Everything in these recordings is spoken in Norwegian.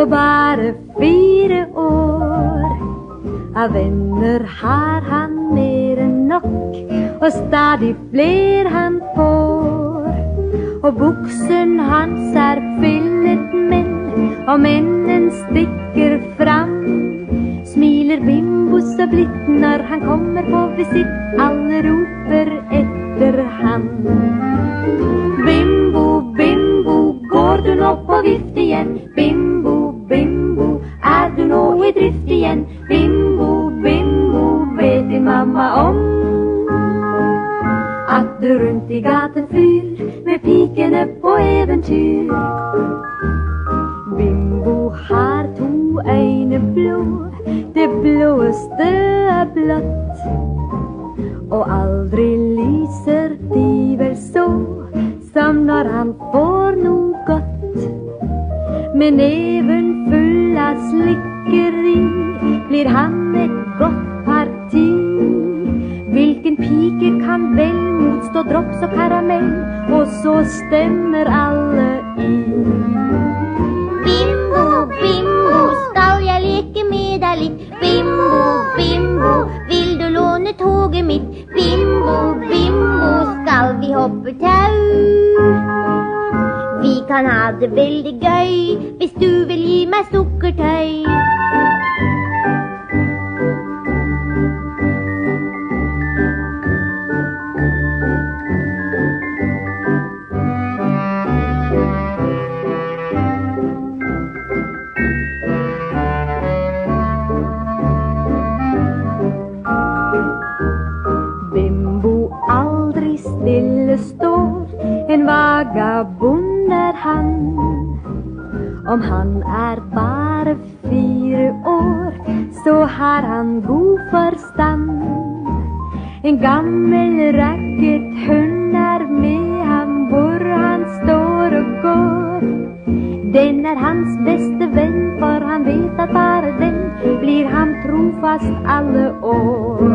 på bare fire år. Av venner har han mer enn nok, og stadig blir han får. Og buksen hans er fyllet menn, og mennen stikker fram. Smiler Bimbo så blidt når han kommer på visitt, alle roper etter han. Bimbo, bimbo, går du nå på vift igjen? Bimbo, bimbo, er du nå i drift igjen? Bimbo, at du rundt i gaten flyr med pikene på eventyr? Bimbo har to øyne blå, det blåeste er blått. Og aldri lyser de vel så som når han får noe godt. Med neven full av slikkeri blir han et godt drops og karamell, og så stemmer alle inn. Bimbo, bimbo, skal jeg leke med deg litt? Bimbo, bimbo, vil du låne toget mitt? Bimbo, bimbo, skal vi hoppe tau? Vi kan ha det veldig gøy hvis du vil gi meg sukkertøy. Om han er bare fire år, så har han god forstand. En gammel racket hund er med ham hvor han står og går. Den er hans beste venn, for han vet at bare den blir ham trofast alle år.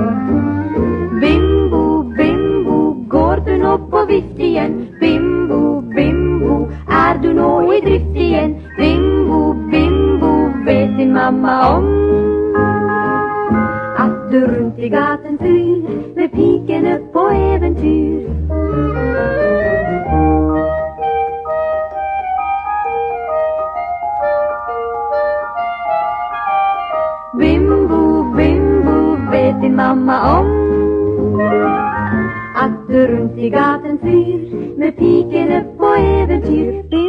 Bimbo, bimbo, går du nå på vift igjen? Mamma om at du rundt i gaten fyr med pikene på eventyr? Bimbo, bimbo, vet din mamma om at du rundt i gaten fyr med pikene på eventyr?